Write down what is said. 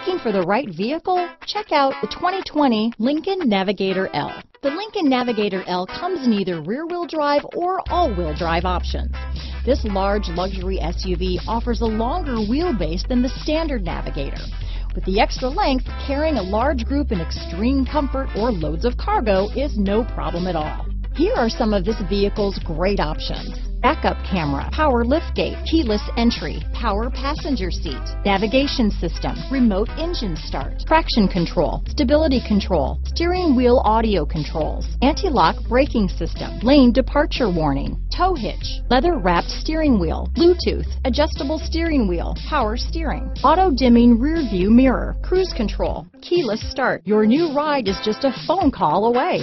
Looking for the right vehicle? Check out the 2020 Lincoln Navigator L. The Lincoln Navigator L comes in either rear-wheel drive or all-wheel drive options. This large luxury SUV offers a longer wheelbase than the standard Navigator. With the extra length, carrying a large group in extreme comfort or loads of cargo is no problem at all. Here are some of this vehicle's great options backup camera, power liftgate, keyless entry, power passenger seat, navigation system, remote engine start, traction control, stability control, steering wheel audio controls, anti-lock braking system, lane departure warning, tow hitch, leather wrapped steering wheel, Bluetooth, adjustable steering wheel, power steering, auto dimming rear view mirror, cruise control, keyless start. Your new ride is just a phone call away.